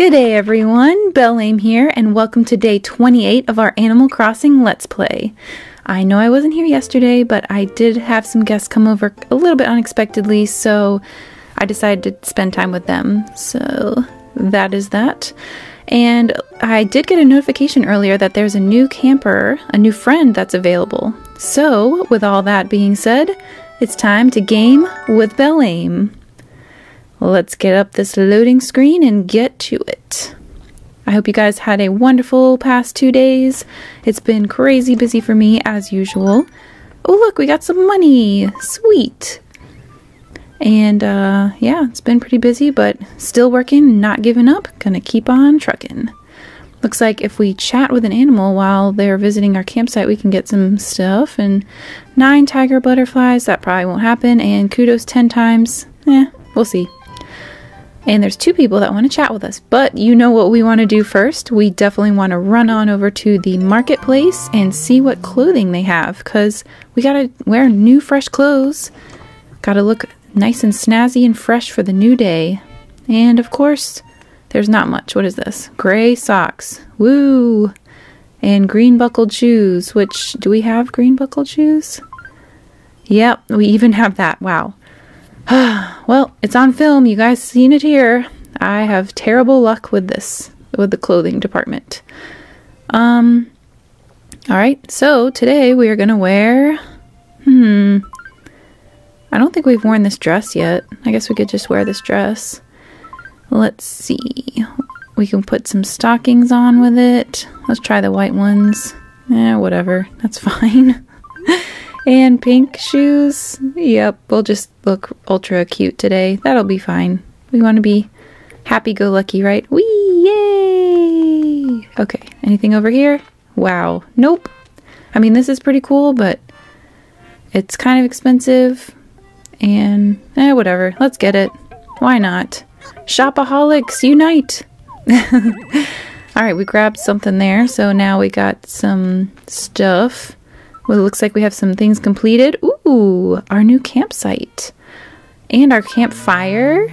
Good day, everyone. BelleAim here, and welcome to day 28 of our Animal Crossing Let's Play. I know I wasn't here yesterday, but I did have some guests come over a little bit unexpectedly, so I decided to spend time with them. So that is that. And I did get a notification earlier that there's a new camper, a new friend that's available. So, with all that being said, it's time to game with BelleAim. Let's get up this loading screen and get to it. I hope you guys had a wonderful past two days. It's been crazy busy for me as usual. Oh, look, we got some money. Sweet. And uh, yeah, it's been pretty busy, but still working, not giving up. Gonna keep on trucking. Looks like if we chat with an animal while they're visiting our campsite, we can get some stuff. And nine tiger butterflies, that probably won't happen. And kudos 10 times, eh, we'll see. And there's two people that want to chat with us. But you know what we want to do first? We definitely want to run on over to the marketplace and see what clothing they have. Because we got to wear new, fresh clothes. Got to look nice and snazzy and fresh for the new day. And of course, there's not much. What is this? Gray socks. Woo! And green buckled shoes, which do we have green buckled shoes? Yep, we even have that. Wow. well, it's on film. You guys seen it here. I have terrible luck with this, with the clothing department. Um, all right. So today we are gonna wear. Hmm. I don't think we've worn this dress yet. I guess we could just wear this dress. Let's see. We can put some stockings on with it. Let's try the white ones. Eh, whatever. That's fine. And pink shoes. Yep, we'll just look ultra cute today. That'll be fine. We want to be happy go lucky, right? Wee! Yay! Okay, anything over here? Wow. Nope. I mean, this is pretty cool, but it's kind of expensive. And, eh, whatever. Let's get it. Why not? Shopaholics, unite! Alright, we grabbed something there, so now we got some stuff. Well, it looks like we have some things completed. Ooh, our new campsite. And our campfire.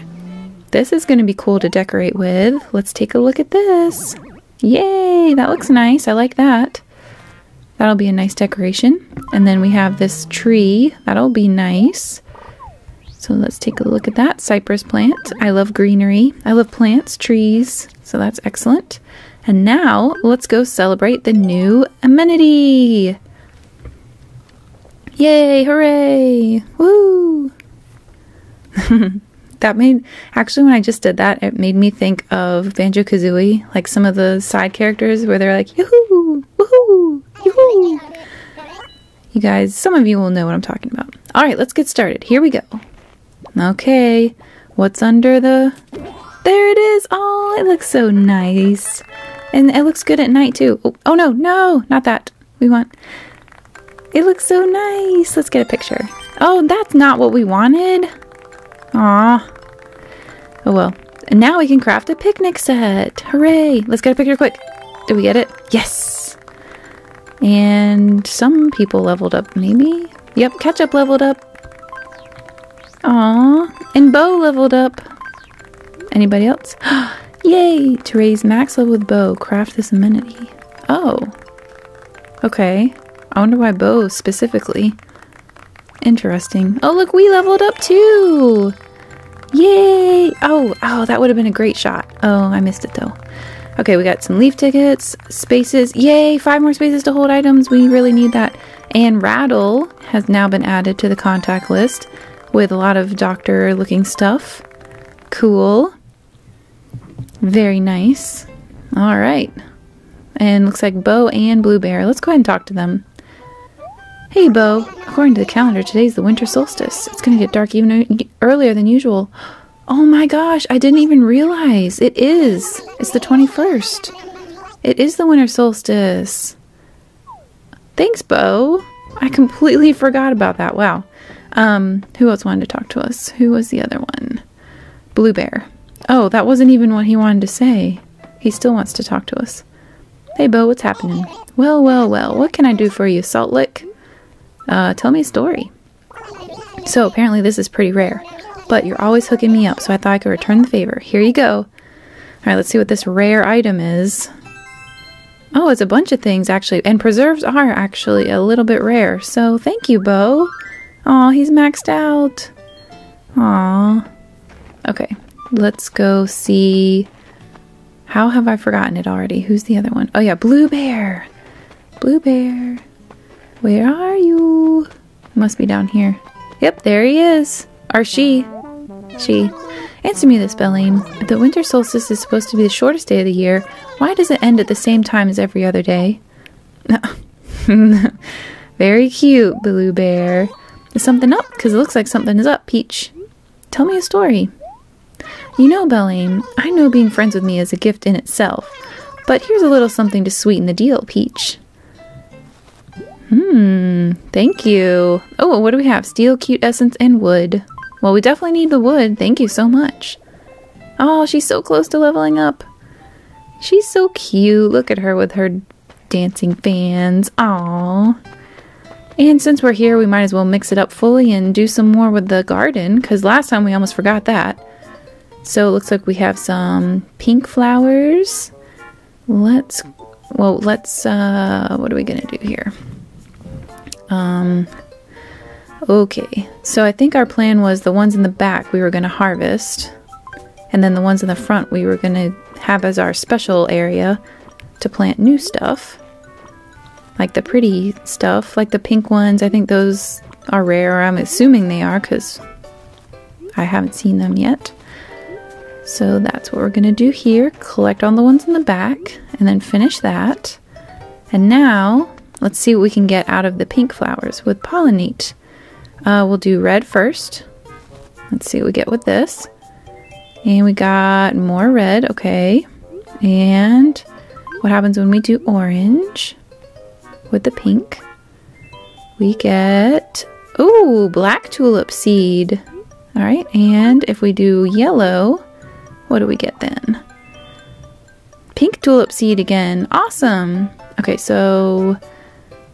This is going to be cool to decorate with. Let's take a look at this. Yay, that looks nice. I like that. That'll be a nice decoration. And then we have this tree. That'll be nice. So let's take a look at that. Cypress plant. I love greenery. I love plants, trees. So that's excellent. And now let's go celebrate the new amenity. Yay, hooray! Woo! that made actually when I just did that, it made me think of Banjo Kazooie, like some of the side characters where they're like, yoo-hoo, woohoo, yoo-hoo. You guys, some of you will know what I'm talking about. All right, let's get started. Here we go. Okay, what's under the... There it is! Oh, it looks so nice. And it looks good at night, too. Oh, oh no, no, not that. We want... It looks so nice. Let's get a picture. Oh, that's not what we wanted. Aw. Oh well. And now we can craft a picnic set. Hooray! Let's get a picture quick. Did we get it? Yes! And some people leveled up, maybe? Yep, Ketchup leveled up. Aw. And Beau leveled up. Anybody else? Yay! To raise max level with Beau, craft this amenity. Oh. Okay. I wonder why Beau specifically. Interesting. Oh, look, we leveled up too! Yay! Oh, oh, that would have been a great shot. Oh, I missed it though. Okay, we got some leaf tickets, spaces. Yay! Five more spaces to hold items. We really need that. And Raddle has now been added to the contact list with a lot of doctor looking stuff. Cool. Very nice. All right. And looks like Beau and Bluebear. Let's go ahead and talk to them. Hey, Beau. According to the calendar, today's the winter solstice. It's gonna get dark even earlier than usual. Oh my gosh, I didn't even realize. It is. It's the 21st. It is the winter solstice. Thanks, Beau. I completely forgot about that. Wow. Um, who else wanted to talk to us? Who was the other one? Bluebear. Oh, that wasn't even what he wanted to say. He still wants to talk to us. Hey, Beau, what's happening? Well, well, well, what can I do for you, Salt Lick? Uh, tell me a story. So apparently this is pretty rare, but you're always hooking me up, so I thought I could return the favor. Here you go. Alright, let's see what this rare item is. Oh, it's a bunch of things actually. And preserves are actually a little bit rare. So thank you, Beau. Aw, he's maxed out. Aw. Okay, let's go see. How have I forgotten it already? Who's the other one? Oh, yeah, Bluebear. Blue Bear. Where are you? Must be down here. Yep, there he is. Or she. She. Answer me this, Bellamy. If the winter solstice is supposed to be the shortest day of the year, why does it end at the same time as every other day? Very cute, Bluebear. Is something up? Because it looks like something is up, Peach. Tell me a story. You know, Bellamy, I know being friends with me is a gift in itself, but here's a little something to sweeten the deal, Peach. Hmm, thank you. Oh, what do we have? Steel, cute essence, and wood. Well, we definitely need the wood. Thank you so much. Oh, she's so close to leveling up. She's so cute. Look at her with her dancing fans. Aww. And since we're here, we might as well mix it up fully and do some more with the garden, because last time we almost forgot that. So it looks like we have some pink flowers. Let's, well, let's, uh, what are we going to do here? Um, okay. So I think our plan was the ones in the back we were going to harvest. And then the ones in the front we were going to have as our special area to plant new stuff like the pretty stuff, like the pink ones. I think those are rare. I'm assuming they are because I haven't seen them yet. So that's what we're going to do here. Collect all the ones in the back and then finish that. And now let's see what we can get out of the pink flowers with pollinate. Uh, we'll do red first. Let's see what we get with this. And we got more red, okay. And what happens when we do orange? with the pink. We get, ooh, black tulip seed. All right, and if we do yellow, what do we get then? Pink tulip seed again. Awesome. Okay, so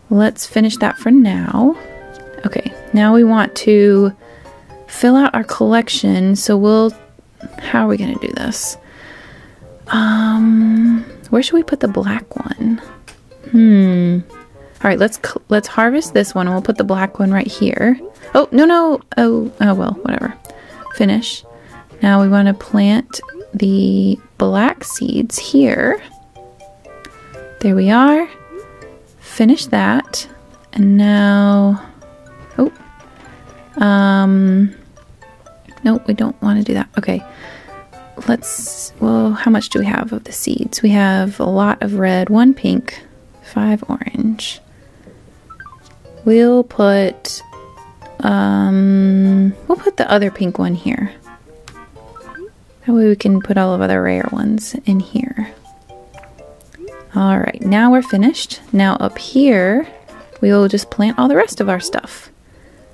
let's finish that for now. Okay, now we want to fill out our collection. So we'll, how are we going to do this? Um, where should we put the black one? Hmm. All right, let's let's harvest this one and we'll put the black one right here. Oh, no, no. Oh, oh well, whatever. Finish. Now we want to plant the black seeds here. There we are. Finish that. And now, oh, um, nope, we don't want to do that. Okay, let's, well, how much do we have of the seeds? We have a lot of red, one pink, five orange. We'll put, um, we'll put the other pink one here. That way we can put all of other rare ones in here. All right, now we're finished. Now up here, we will just plant all the rest of our stuff.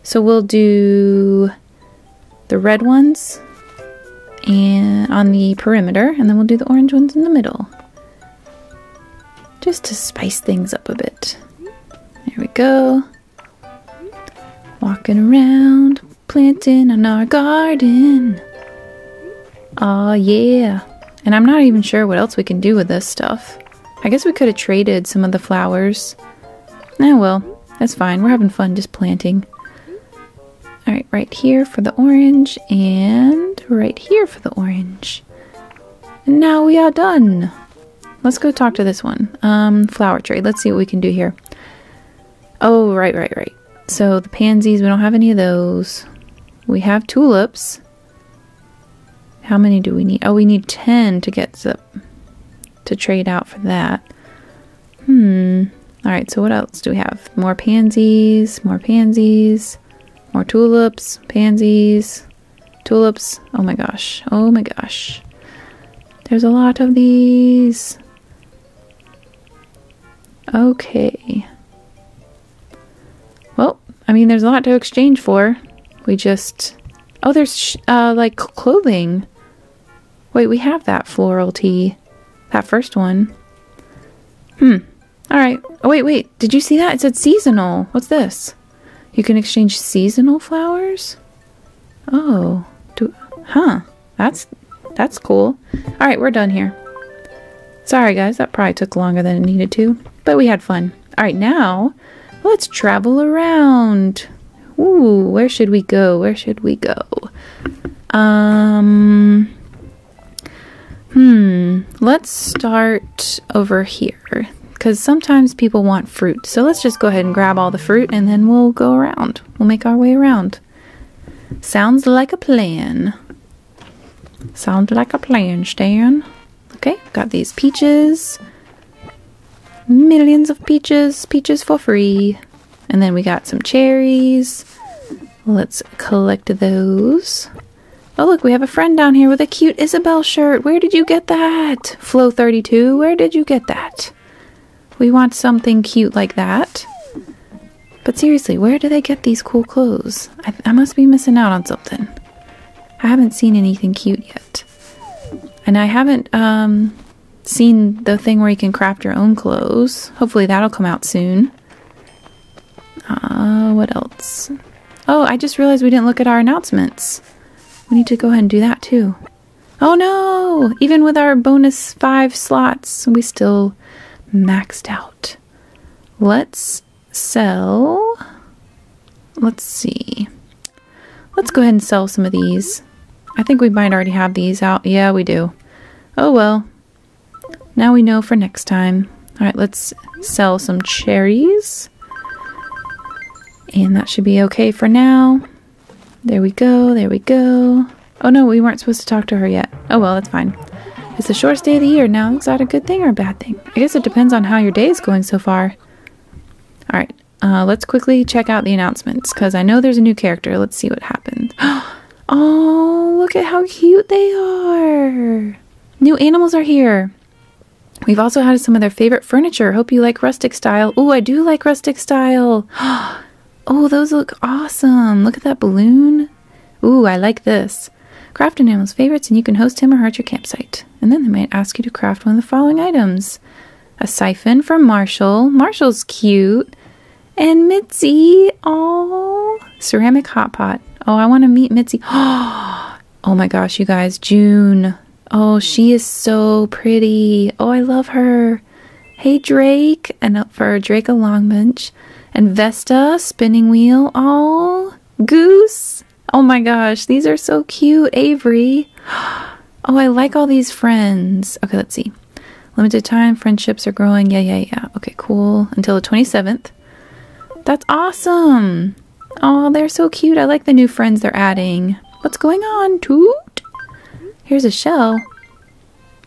So we'll do the red ones and on the perimeter, and then we'll do the orange ones in the middle. Just to spice things up a bit. There we go. Walking around, planting in our garden. Oh, yeah. And I'm not even sure what else we can do with this stuff. I guess we could have traded some of the flowers. Oh well, that's fine. We're having fun just planting. Alright, right here for the orange, and right here for the orange. And now we are done. Let's go talk to this one. Um, flower trade. Let's see what we can do here. Oh, right, right, right. So the pansies, we don't have any of those. We have tulips. How many do we need? Oh, we need 10 to get to, to trade out for that. Hmm. All right, so what else do we have? More pansies, more pansies, more tulips, pansies, tulips. Oh my gosh. Oh my gosh. There's a lot of these. Okay. Well, I mean, there's a lot to exchange for. We just. Oh, there's uh, like clothing. Wait, we have that floral tea. That first one. Hmm. Alright. Oh, wait, wait. Did you see that? It said seasonal. What's this? You can exchange seasonal flowers? Oh. Do, huh. That's That's cool. All right, we're done here. Sorry, guys, that probably took longer than it needed to, but we had fun. All right, now let's travel around. Ooh, where should we go? Where should we go? Um, hmm, let's start over here because sometimes people want fruit. So let's just go ahead and grab all the fruit and then we'll go around. We'll make our way around. Sounds like a plan. Sounds like a plan, Stan. Okay, got these peaches. Millions of peaches, peaches for free. And then we got some cherries. Let's collect those. Oh, look, we have a friend down here with a cute Isabelle shirt. Where did you get that? Flo32, where did you get that? We want something cute like that. But seriously, where do they get these cool clothes? I, I must be missing out on something. I haven't seen anything cute yet. And I haven't um, seen the thing where you can craft your own clothes. Hopefully that'll come out soon. Uh, what else? Oh, I just realized we didn't look at our announcements. We need to go ahead and do that too. Oh no! Even with our bonus five slots, we still maxed out. Let's sell. Let's see. Let's go ahead and sell some of these. I think we might already have these out. Yeah, we do. Oh well. Now we know for next time. Alright, let's sell some cherries. And that should be okay for now. There we go, there we go. Oh no, we weren't supposed to talk to her yet. Oh well, that's fine. It's the shortest day of the year now. Is that a good thing or a bad thing? I guess it depends on how your day is going so far. Alright, uh, let's quickly check out the announcements because I know there's a new character. Let's see what happens. Oh, look at how cute they are. New animals are here. We've also had some of their favorite furniture. Hope you like rustic style. Oh, I do like rustic style. Oh, those look awesome. Look at that balloon. Ooh, I like this. Craft an animal's favorites and you can host him or her at your campsite. And then they might ask you to craft one of the following items. A siphon for Marshall. Marshall's cute. And Mitzi. Oh, ceramic hot pot. Oh, I want to meet Mitzi. Oh my gosh, you guys. June. Oh, she is so pretty. Oh, I love her. Hey, Drake. And for Drake a long bench. And Vesta, spinning wheel. Oh, Goose. Oh my gosh, these are so cute. Avery. Oh, I like all these friends. Okay, let's see. Limited time, friendships are growing. Yeah, yeah, yeah. Okay, cool. Until the 27th. That's awesome. Oh, they're so cute. I like the new friends they're adding. What's going on? Toot. Here's a shell.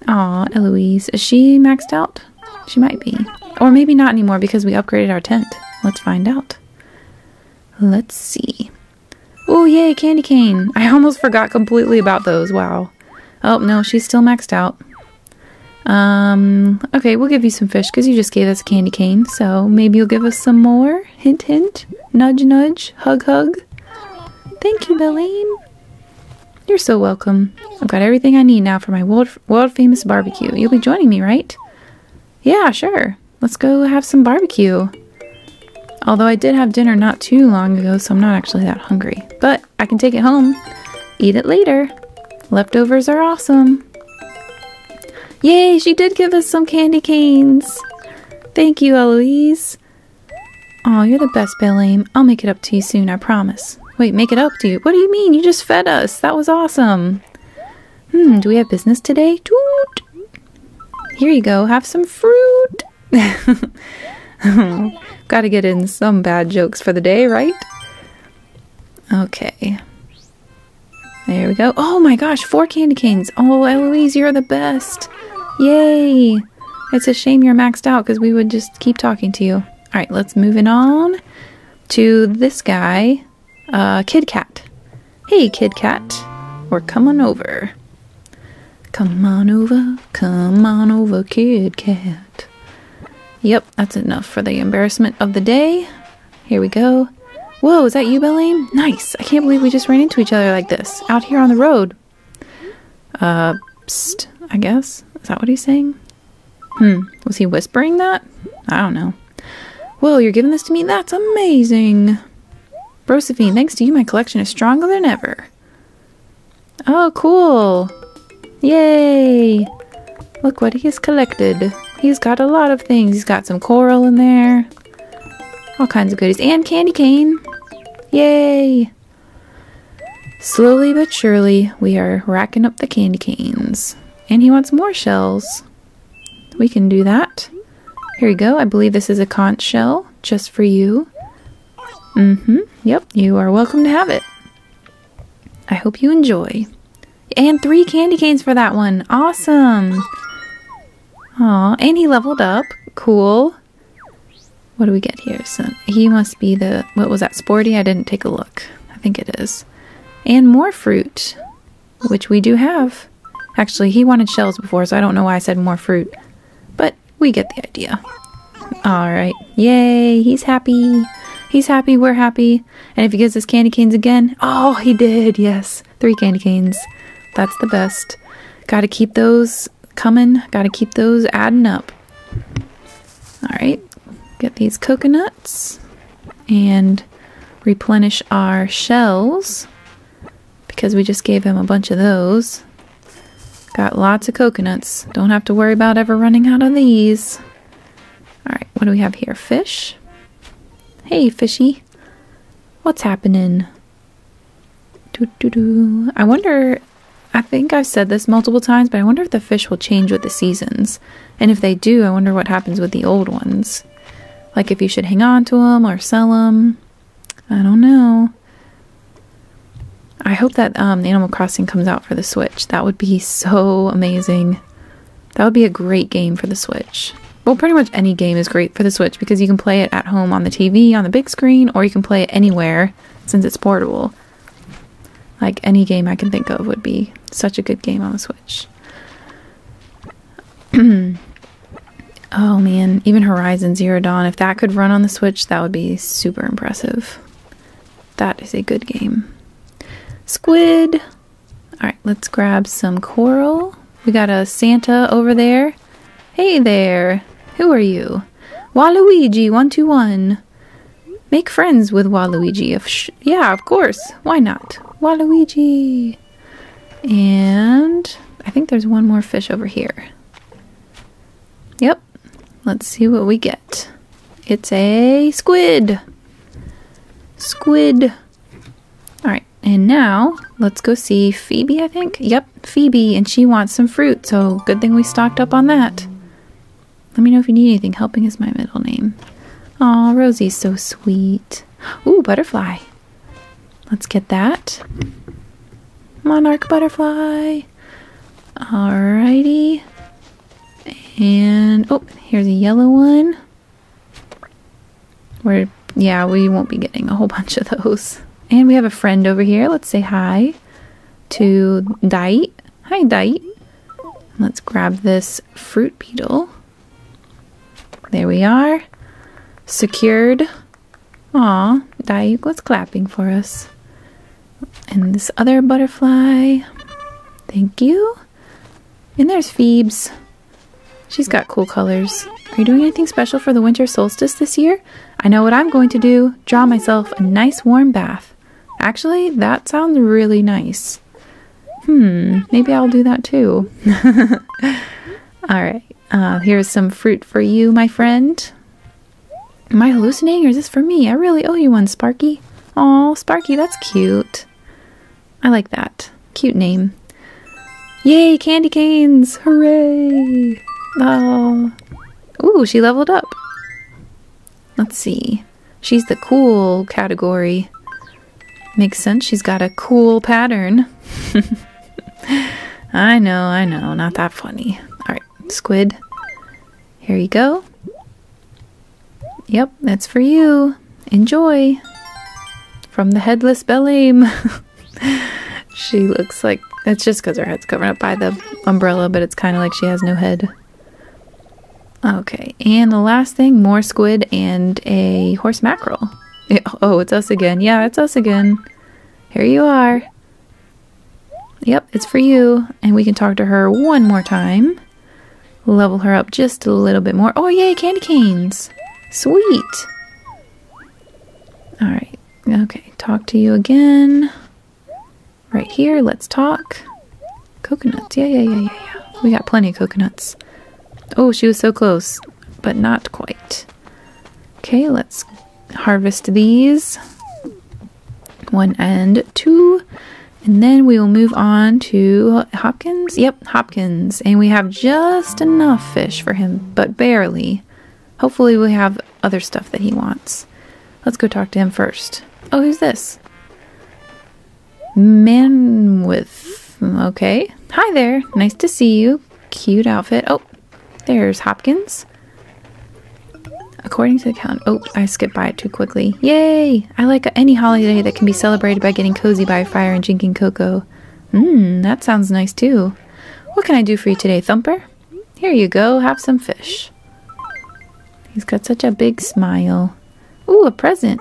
Aw, Eloise. Is she maxed out? She might be. Or maybe not anymore because we upgraded our tent. Let's find out. Let's see. Oh, yay, candy cane. I almost forgot completely about those. Wow. Oh, no, she's still maxed out. Um, okay, we'll give you some fish because you just gave us a candy cane. So maybe you'll give us some more. Hint, hint. Nudge, nudge. Hug, hug. Thank you, BelleAim. You're so welcome. I've got everything I need now for my world, world famous barbecue. You'll be joining me, right? Yeah, sure. Let's go have some barbecue. Although I did have dinner not too long ago, so I'm not actually that hungry. But I can take it home, eat it later. Leftovers are awesome. Yay, she did give us some candy canes. Thank you, Eloise. Oh, you're the best, BelleAim. I'll make it up to you soon, I promise. Wait, make it up to you? What do you mean? You just fed us. That was awesome. Hmm, do we have business today? Toot! Here you go. Have some fruit. Gotta get in some bad jokes for the day, right? Okay. There we go. Oh my gosh, four candy canes. Oh, Eloise, you're the best. Yay. It's a shame you're maxed out because we would just keep talking to you. All right, let's move it on to this guy, uh, Kid Cat. Hey, Kid Cat. We're coming over. Come on over, come on over, Kid Cat. Yep, that's enough for the embarrassment of the day. Here we go. Whoa, is that you, BelleAim? Nice. I can't believe we just ran into each other like this, out here on the road. Uh, psst, I guess. Is that what he's saying? Hmm, was he whispering that? I don't know. Whoa, you're giving this to me? That's amazing. Brosephine, thanks to you, my collection is stronger than ever. Oh, cool. Yay! Look what he has collected. He's got a lot of things. He's got some coral in there. All kinds of goodies. And candy cane. Yay! Slowly but surely, we are racking up the candy canes. And he wants more shells. We can do that. Here you go. I believe this is a conch shell just for you. Mm-hmm. Yep, you are welcome to have it. I hope you enjoy. And three candy canes for that one. Awesome. Aw, and he leveled up. Cool. What do we get here? So he must be the, what was that, sporty? I didn't take a look. I think it is. And more fruit, which we do have. Actually, he wanted shells before, so I don't know why I said more fruit. But we get the idea. Alright. Yay, he's happy. He's happy, we're happy. And if he gives us candy canes again, oh, he did, yes. Three candy canes. That's the best. Gotta keep those coming. Gotta keep those adding up. Alright, get these coconuts and replenish our shells because we just gave him a bunch of those. Got lots of coconuts. Don't have to worry about ever running out of these. Alright, what do we have here? Fish? Hey, fishy. What's happening? Doo -doo -doo. I wonder, I think I've said this multiple times, but I wonder if the fish will change with the seasons. And if they do, I wonder what happens with the old ones. Like if you should hang on to them or sell them. I don't know. I hope that um, Animal Crossing comes out for the Switch. That would be so amazing. That would be a great game for the Switch. Well, pretty much any game is great for the Switch because you can play it at home on the TV, on the big screen, or you can play it anywhere since it's portable. Like any game I can think of would be such a good game on the Switch. oh man, even Horizon Zero Dawn, if that could run on the Switch, that would be super impressive. That is a good game. Squid! Alright, let's grab some coral. We got a Santa over there. Hey there! Who are you? Waluigi121. Make friends with Waluigi. If yeah, of course. Why not? Waluigi. And I think there's one more fish over here. Yep. Let's see what we get. It's a squid. Squid. Alright, and now let's go see Phoebe, I think. Yep, Phoebe, and she wants some fruit, so good thing we stocked up on that. Let me know if you need anything. Helping is my middle name. Aw, Rosie's so sweet. Ooh, butterfly. Let's get that. Monarch butterfly. Alrighty. And, oh, here's a yellow one. We're, yeah, we won't be getting a whole bunch of those. And we have a friend over here. Let's say hi to Dite. Hi, Dite. Let's grab this fruit beetle. There we are. Secured. Aw, Dai was clapping for us. And this other butterfly. Thank you. And there's Phoebes. She's got cool colors. Are you doing anything special for the winter solstice this year? I know what I'm going to do. Draw myself a nice warm bath. Actually, that sounds really nice. Hmm, maybe I'll do that too. Alright. Uh, here's some fruit for you, my friend. Am I hallucinating or is this for me? I really owe you one, Sparky. Oh, Sparky, that's cute. I like that. Cute name. Yay, candy canes! Hooray! Oh. Ooh, she leveled up. Let's see. She's the cool category. Makes sense. She's got a cool pattern. I know, I know. Not that funny Alright, squid. Here you go. Yep, that's for you. Enjoy. From the headless BelleAim. she looks like it's just because her head's covered up by the umbrella, but it's kind of like she has no head. Okay, and the last thing more squid and a horse mackerel. Oh, it's us again. Yeah, it's us again. Here you are. Yep, it's for you. And we can talk to her one more time level her up just a little bit more. Oh, yay, candy canes. Sweet. All right. Okay, talk to you again. Here, let's talk. Coconuts. Yeah, yeah, yeah, yeah, yeah. We got plenty of coconuts. Oh, she was so close, but not quite. Okay, let's harvest these. One and two. And then we will move on to Hopkins. Yep, Hopkins. And we have just enough fish for him, but barely. Hopefully, we have other stuff that he wants. Let's go talk to him first. Oh, who's this? Man with. Okay. Hi there. Nice to see you. Cute outfit. Oh, there's Hopkins. According to the count, oh, I skipped by it too quickly. Yay! I like any holiday that can be celebrated by getting cozy by a fire and drinking cocoa. Mmm, that sounds nice too. What can I do for you today, Thumper? Here you go, have some fish. He's got such a big smile. Ooh, a present.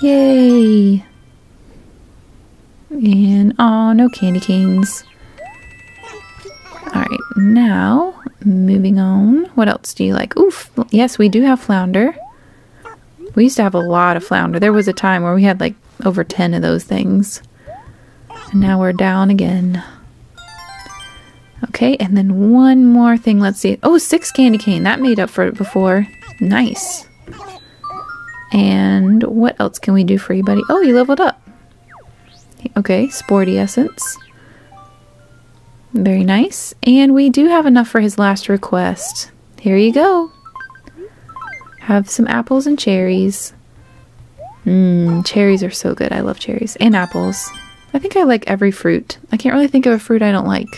Yay! And, oh, no candy canes. Alright, now, moving on. What else do you like? Oof, yes, we do have flounder. We used to have a lot of flounder. There was a time where we had like over 10 of those things. And now we're down again. Okay, and then one more thing. Let's see. Oh, six candy cane. That made up for it before. Nice. And what else can we do for you, buddy? Oh, you leveled up. Okay, sporty essence. Very nice. And we do have enough for his last request. Here you go. Have some apples and cherries. Mmm, cherries are so good. I love cherries. And apples. I think I like every fruit. I can't really think of a fruit I don't like.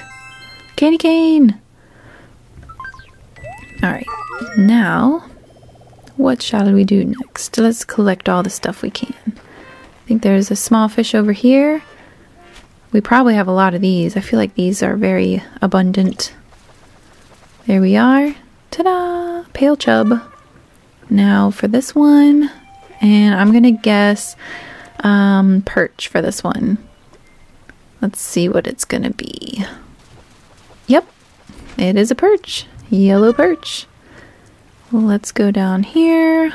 Candy cane! Alright, now, what shall we do next? Let's collect all the stuff we can. Think there's a small fish over here. We probably have a lot of these. I feel like these are very abundant. There we are. Ta-da! Pale chub. Now for this one, and I'm gonna guess um, perch for this one. Let's see what it's gonna be. Yep, it is a perch. Yellow perch. Let's go down here.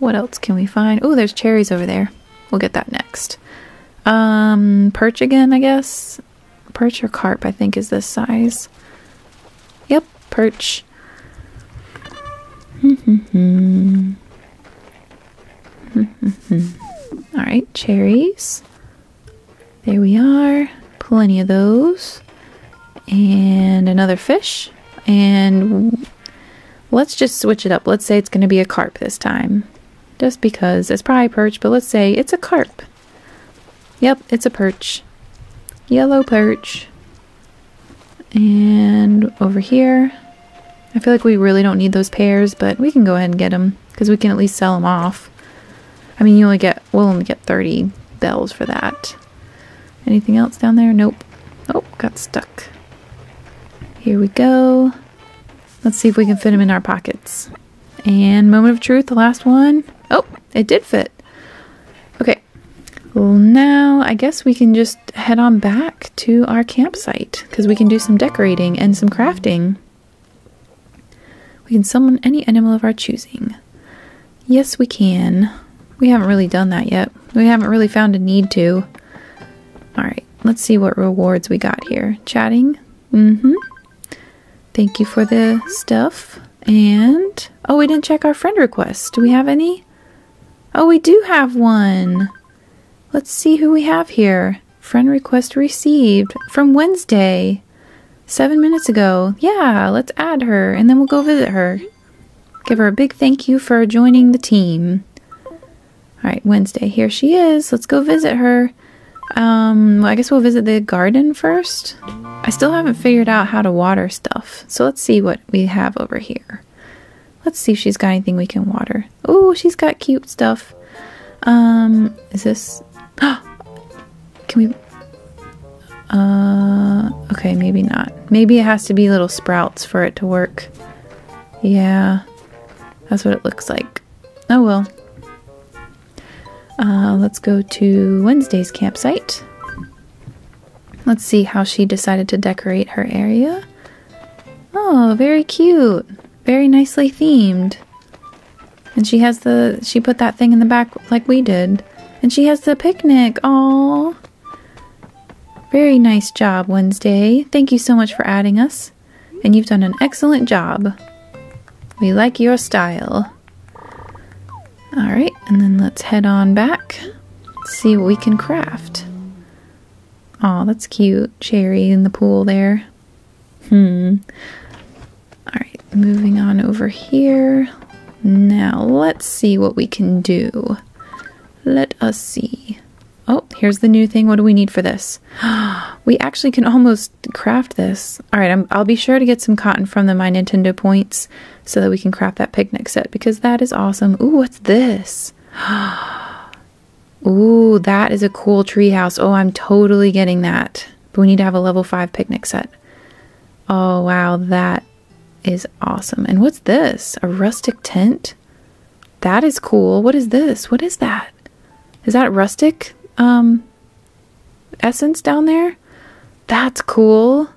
What else can we find? Oh, there's cherries over there. We'll get that next. Um, perch again, I guess. Perch or carp, I think, is this size. Yep, perch. Alright, cherries. There we are. Plenty of those. And another fish. And let's just switch it up. Let's say it's going to be a carp this time. Just because it's probably perch, but let's say it's a carp. Yep, it's a perch. Yellow perch. And over here, I feel like we really don't need those pairs, but we can go ahead and get them because we can at least sell them off. I mean, you only get, we'll only get 30 bells for that. Anything else down there? Nope. Oh, got stuck. Here we go. Let's see if we can fit them in our pockets. And moment of truth, the last one. Oh, it did fit. Okay. Well, now I guess we can just head on back to our campsite because we can do some decorating and some crafting. We can summon any animal of our choosing. Yes, we can. We haven't really done that yet. We haven't really found a need to. Alright, let's see what rewards we got here. Chatting. Mm hmm. Thank you for the stuff. And. Oh, we didn't check our friend requests. Do we have any? Oh, we do have one. Let's see who we have here. Friend request received from Wednesday. Seven minutes ago. Yeah, let's add her and then we'll go visit her. Give her a big thank you for joining the team. Alright, Wednesday. Here she is. Let's go visit her. Um, well, I guess we'll visit the garden first. I still haven't figured out how to water stuff. So let's see what we have over here. Let's see if she's got anything we can water. Oh, she's got cute stuff. Um, is this Can we... Uh, okay, maybe not. Maybe it has to be little sprouts for it to work. Yeah, that's what it looks like. Oh well. Uh, let's go to Wednesday's campsite. Let's see how she decided to decorate her area. Oh, very cute. Very nicely themed. And she has the, she put that thing in the back like we did. And she has the picnic. Oh. Very nice job, Wednesday. Thank you so much for adding us. And you've done an excellent job. We like your style. Alright, and then let's head on back. See what we can craft. Oh, that's cute. Cherry in the pool there. Hmm. Moving on over here. Now, let's see what we can do. Let us see. Oh, here's the new thing. What do we need for this? we actually can almost craft this. All right, I'm, I'll be sure to get some cotton from the My Nintendo points so that we can craft that picnic set because that is awesome. Ooh, what's this? Ooh, that is a cool treehouse. Oh, I'm totally getting that. But we need to have a level 5 picnic set. Oh, wow, that is awesome. And what's this? A rustic tent? That is cool. What is this? What is that? Is that rustic um essence down there? That's cool.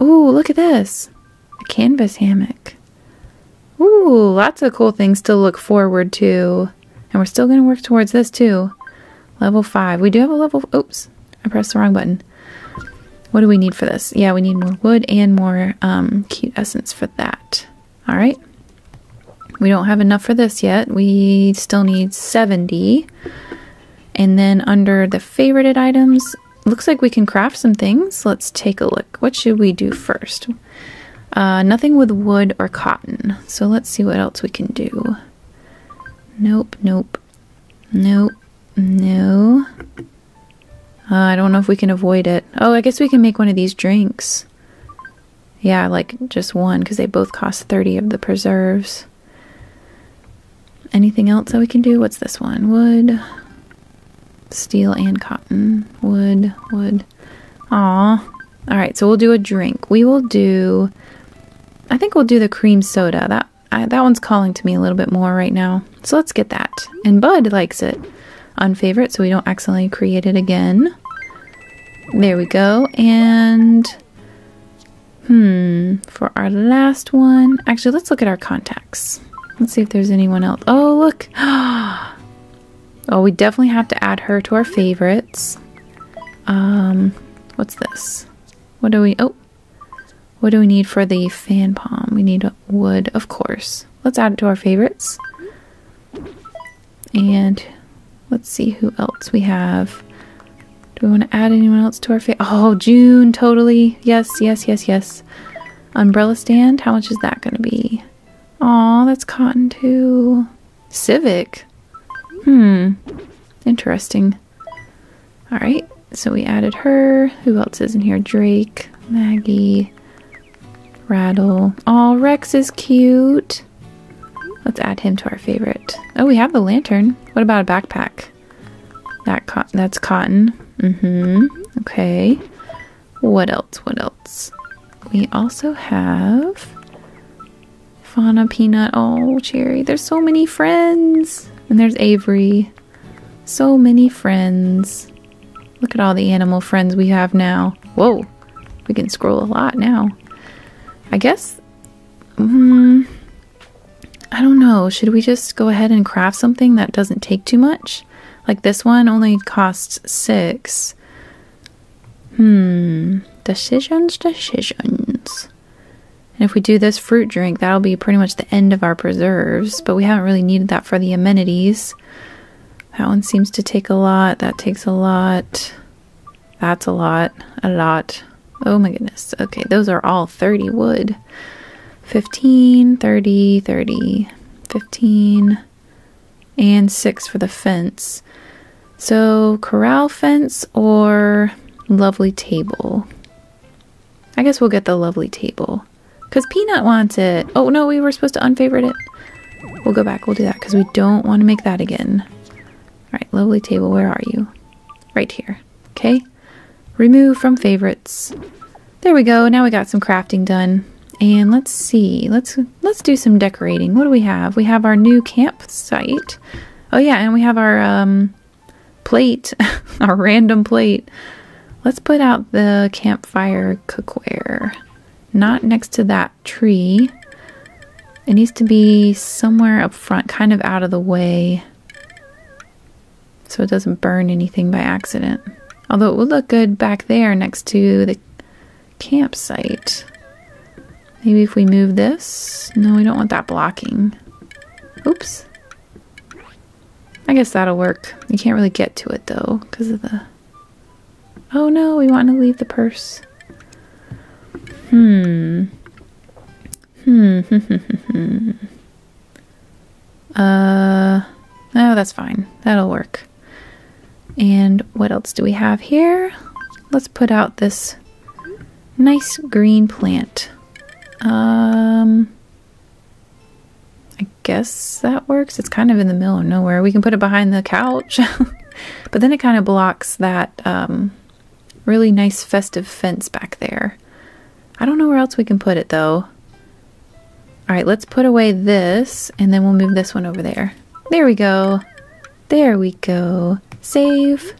Ooh, look at this. A canvas hammock. Ooh, lots of cool things to look forward to. And we're still going to work towards this too. Level 5. We do have a level... Oops. I pressed the wrong button. What do we need for this? Yeah, we need more wood and more um, cute essence for that. All right. We don't have enough for this yet. We still need 70. And then under the favorited items, looks like we can craft some things. Let's take a look. What should we do first? Uh, nothing with wood or cotton. So let's see what else we can do. Nope, nope, nope, no. Uh, I don't know if we can avoid it. Oh, I guess we can make one of these drinks. Yeah, like just one because they both cost 30 of the preserves. Anything else that we can do? What's this one? Wood steel and cotton. Wood, wood. Aw. Alright, so we'll do a drink. We will do. I think we'll do the cream soda. That I, that one's calling to me a little bit more right now. So let's get that. And Bud likes it. Unfavorite, so we don't accidentally create it again. There we go. And hmm, for our last one, actually, let's look at our contacts. Let's see if there's anyone else. Oh, look. Oh, we definitely have to add her to our favorites. Um, what's this? What do we, oh, what do we need for the fan palm? We need wood, of course. Let's add it to our favorites. And let's see who else we have. Do we want to add anyone else to our fa- Oh, June, totally. Yes, yes, yes, yes. Umbrella stand, how much is that going to be? Oh, that's cotton too. Civic. Hmm. Interesting. Alright, so we added her. Who else is in here? Drake, Maggie, Raddle. Oh, Rex is cute. Let's add him to our favorite. Oh, we have the lantern. What about a backpack? That co that's cotton. Mm-hmm. Okay. What else? What else? We also have Fauna Peanut. Oh, Cherry. There's so many friends. And there's Avery. So many friends. Look at all the animal friends we have now. Whoa, we can scroll a lot now. I guess, hmm, I don't know. Should we just go ahead and craft something that doesn't take too much? Like this one only costs six. Hmm, decisions, decisions. And if we do this fruit drink, that'll be pretty much the end of our preserves, but we haven't really needed that for the amenities. That one seems to take a lot. That takes a lot. That's a lot. A lot. Oh my goodness. Okay, those are all 30 wood. 15, 30, 30, 15, and 6 for the fence. So, corral fence or lovely table? I guess we'll get the lovely table. Because Peanut wants it. Oh, no, we were supposed to unfavorite it. We'll go back. We'll do that because we don't want to make that again. All right, lovely table. Where are you? Right here. Okay. Remove from favorites. There we go. Now we got some crafting done. And let's see. Let's let's do some decorating. What do we have? We have our new campsite. Oh yeah, and we have our um plate, our random plate. Let's put out the campfire cookware not next to that tree. It needs to be somewhere up front, kind of out of the way, so it doesn't burn anything by accident. Although it would look good back there next to the campsite. Maybe if we move this. No, we don't want that blocking. Oops. I guess that'll work. You can't really get to it though because of the... Oh no, we want to leave the purse. Hmm. Hmm. uh, oh, that's fine. That'll work. And what else do we have here? Let's put out this nice green plant. Um, I guess that works. It's kind of in the middle of nowhere. We can put it behind the couch, but then it kind of blocks that um, really nice festive fence back there. I don't know where else we can put it though. All right, let's put away this and then we'll move this one over there. There we go. There we go. Save.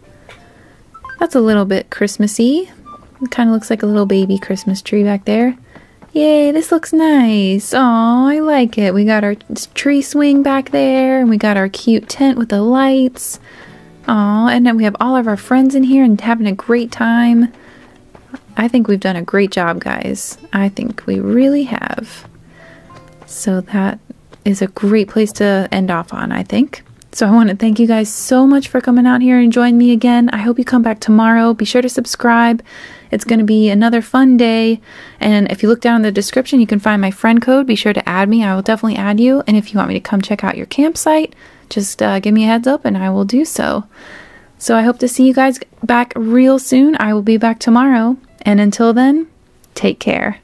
That's a little bit Christmassy. It kind of looks like a little baby Christmas tree back there. Yay, this looks nice. Oh, I like it. We got our tree swing back there, and we got our cute tent with the lights. Oh, and then we have all of our friends in here and having a great time. I think we've done a great job, guys. I think we really have. So that is a great place to end off on, I think. So I want to thank you guys so much for coming out here and joining me again. I hope you come back tomorrow. Be sure to subscribe. It's going to be another fun day. And if you look down in the description, you can find my friend code. Be sure to add me. I will definitely add you. And if you want me to come check out your campsite, just uh, give me a heads up and I will do so. So I hope to see you guys back real soon. I will be back tomorrow. And until then, take care.